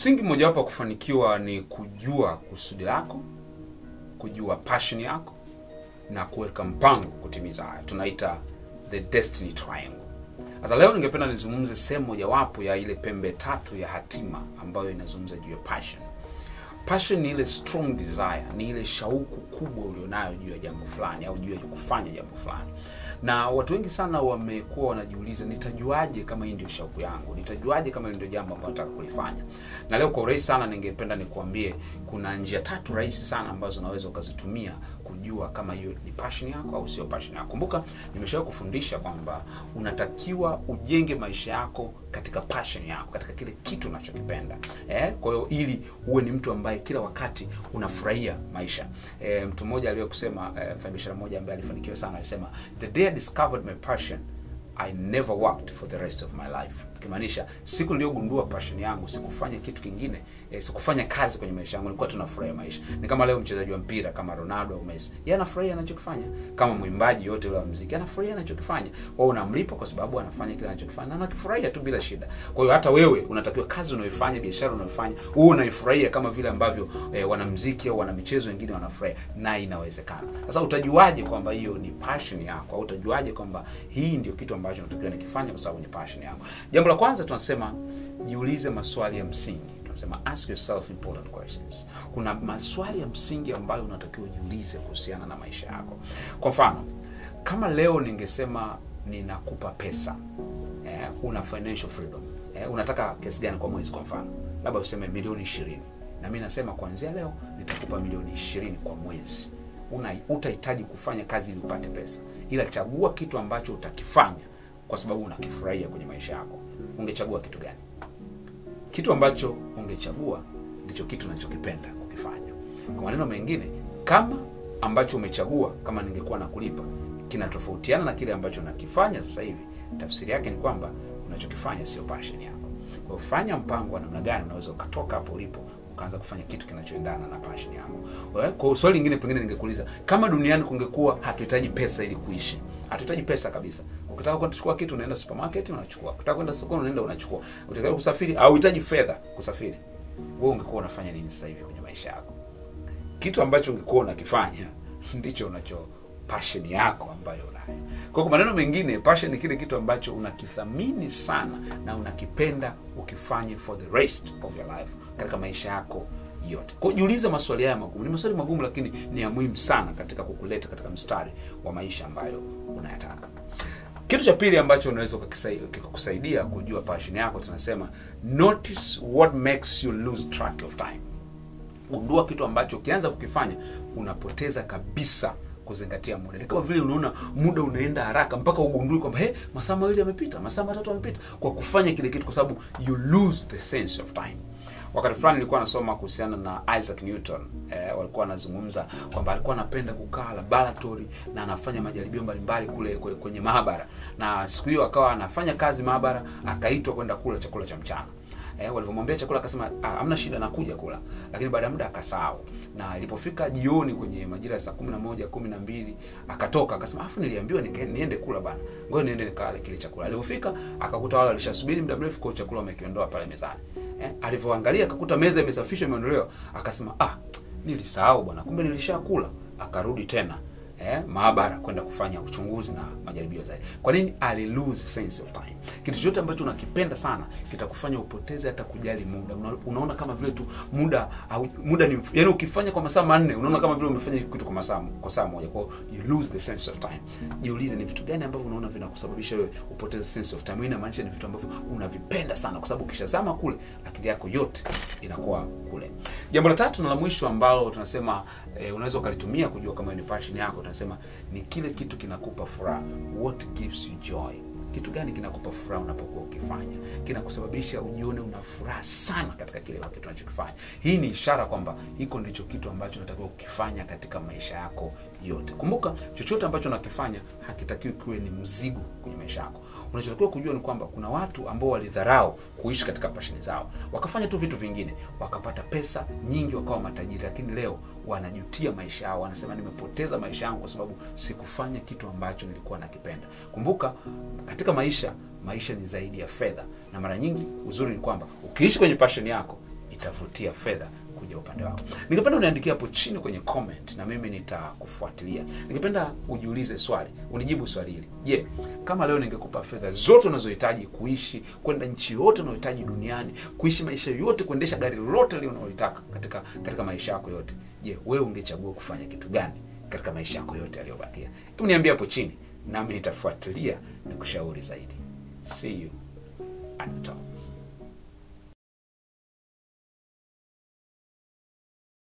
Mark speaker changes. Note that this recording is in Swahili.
Speaker 1: msingi mmojawapo wa kufanikiwa ni kujua kusudi lako kujua passion yako na kuweka mpango kutimiza haya tunaita the destiny triangle. Sasa leo ningependa nizungumze sehemu mojawapo ya ile pembe tatu ya hatima ambayo inazungumza juu ya passion passion ni ile strong desire ni ile shauku kubwa ulionayo juu ya jambo fulani au juu ya kufanya jambo fulani. Na watu wengi sana wamekuwa wanajiuliza nitajuaje kama hii ndio shauku yangu? Nitajuaje kama hii ndio jambo ambalo nataka kulifanya? Na leo kwa urahisi sana ningependa nikuambie kuna njia tatu rahisi sana ambazo unaweza ukazitumia kujua kama hiyo ni passion yako au sio passion yako. Kumbuka nimeshawahi kufundisha kwamba unatakiwa ujenge maisha yako katika passion yako katika kile kitu unachokipenda. Eh? kwa hiyo ili uwe ni mtu ambaye kila wakati unafurahia maisha. E, mtu mmoja aliyo kusema e, mfanyabiashara mmoja ambaye alifanikiwa sana alisema the day I discovered my passion I never worked for the rest of my life. Akimaanisha siku niliyogundua passion yangu sikufanya kitu kingine eh, sikufanya kazi kwenye maisha yangu nilikuwa tunafurahia maisha. Ni kama leo mchezaji wa mpira kama ronaldo au messi yeye anafurahia anachokifanya. Kama mwimbaji yote ule wa mziki anafurahia anachokifanya. Wao unamlipa kwa sababu anafanya kile anachokifanya na anakifurahia tu bila shida. Kwa hiyo hata wewe unatakiwa kazi unayoifanya biashara unayofanya wewe unaifurahia kama vile ambavyo eh, wanamziki au wanamichezo wengine wanafurahia na inawezekana. Sasa utajuaje kwamba hiyo ni passion yako? Au utajuaje kwamba hii ndio kitu ambacho natakiwa nikifanya kwa sababu ni passion yako jambo la kwanza tunasema jiulize maswali ya msingi tunasema ask yourself important questions. Kuna maswali ya msingi ambayo unatakiwa ujiulize kuhusiana na maisha yako. Kwa mfano kama leo ningesema ninakupa pesa eh, una financial freedom eh, unataka kiasi gani kwa mwezi kwa mfano? Labda useme milioni ishirini. Na mi nasema kuanzia leo nitakupa milioni ishirini kwa mwezi. Utahitaji kufanya kazi ili upate pesa. Ila chagua kitu ambacho utakifanya kwa sababu unakifurahia kwenye maisha yako. Ungechagua kitu gani? Kitu ambacho ungechagua ndicho kitu nachokipenda kukifanya. Kwa maneno mengine kama ambacho umechagua kama ningekuwa na kulipa kinatofautiana na kile ambacho nakifanya sasa hivi. Tafsiri yake ni kwamba unachokifanya sio passion yako. Kwa fanya mpango wa namna gani unaweza ukatoka hapo ulipo ukaanza kufanya kitu kinachoendana na passion yako kwa swali lingine pengine ningekuuliza kama duniani kungekuwa hatuhitaji pesa ili kuishi. Hatuhitaji pesa kabisa. Ukitaka kwenda kuchukua kitu unaenda supermarket unachukua. Ukitaka kwenda sokoni unaenda unachukua. Ukitaka kusafiri au uhitaji fedha kusafiri. Wewe ungekuwa unafanya nini sasa hivi kwenye maisha yako? Kitu ambacho ungekuwa unakifanya ndicho unacho passion yako ambayo unayo. Kwa kwa maneno mengine passion ni kile kitu ambacho unakithamini sana na unakipenda ukifanye for the rest of your life katika maisha yako yote. Kwa jiulize maswali haya magumu. Ni maswali magumu lakini ni ya muhimu sana katika kukuleta katika mstari wa maisha ambayo unayataka. Kitu cha pili ambacho unaweza kukusaidia kujua passion yako tunasema notice what makes you lose track of time. Gundua kitu ambacho ukianza kukifanya unapoteza kabisa kuzingatia muda. Ni kama vile unaona muda unaenda haraka mpaka ugundui kwamba he masaa mawili yamepita masaa matatu yamepita kwa kufanya kile kitu kwa sababu you lose the sense of time. Wakati fulani nilikuwa nasoma kuhusiana na isaac newton eh, walikuwa wanazungumza kwamba alikuwa anapenda kukaa laboratory na anafanya majaribio mbalimbali kule kwe- kwenye maabara. Na siku hiyo akawa anafanya kazi maabara akaitwa kwenda kula chakula cha mchana eh, walivyomwambia chakula akasema ah, hamna shida nakuja kula. Lakini baada ya muda akasahau. Na ilipofika jioni kwenye majira ya saa kumi na moja kumi na mbili akatoka akasema afu niliambiwa niende kula bana. Ngoja niende nikale kile chakula. Alipofika akakuta wale walishasubiri muda mrefu kwa chakula wamekiondoa pale mezani. Eh, alivyoangalia akakuta meza imesafishwa imeondolewa. Akasema ah nilisahau bwana kumbe nilishakula. Akarudi tena eh, maabara kwenda kufanya uchunguzi na majaribio zaidi. Kwa nini ali lose sense of time? Kitu chochote ambacho unakipenda sana kitakufanya upoteze hata kujali muda. Una, unaona kama vile tu muda au, muda ni yani ukifanya kwa masaa manne unaona kama vile umefanya kitu kwa masaa kwa saa moja. Kwa you lose the sense of time. Jiulize ni vitu gani ambavyo unaona vinakusababisha wewe upoteze sense of time. Hii inamaanisha ni vitu ambavyo unavipenda sana kwa sababu ukishazama kule akili yako yote inakuwa kule. Jambo la tatu na la mwisho ambalo tunasema eh, unaweza ukalitumia kujua kama ni passion yako tunasema ni kile kitu kinakupa furaha. What gives you joy? Kitu gani kinakupa furaha unapokuwa ukifanya? Kinakusababisha ujione una furaha sana katika kile kitu unachokifanya. Hii ni ishara kwamba hiko ndicho kitu ambacho unatakiwa kukifanya katika maisha yako yote. Kumbuka chochote ambacho nakifanya hakitakiwi kiwe ni mzigo kwenye maisha yako. Unachotakiwa kujua ni kwamba kuna watu ambao walidharau kuishi katika pasheni zao. Wakafanya tu vitu vingine. Wakapata pesa nyingi wakawa matajiri. Lakini leo wanajutia maisha yao. Wanasema nimepoteza maisha yangu kwa sababu sikufanya kitu ambacho nilikuwa nakipenda. Kumbuka katika maisha maisha ni zaidi ya fedha. Na mara nyingi uzuri ni kwamba ukiishi kwenye pasheni yako itavutia fedha kuja upande wako. Ningependa uniandikia hapo chini kwenye comment na mimi nitakufuatilia. Ningependa ujiulize swali, unijibu swali hili. Je, kama leo ningekupa fedha zote unazohitaji kuishi, kwenda nchi yote unayohitaji duniani, kuishi maisha yote, kuendesha gari lote lile unalotaka katika katika maisha yako yote, je, wewe ungechagua kufanya kitu gani katika maisha yako yote yaliyobakia? Hebu niambie hapo chini, nami nitafuatilia na kushauri zaidi. See you at the top.